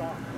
stop.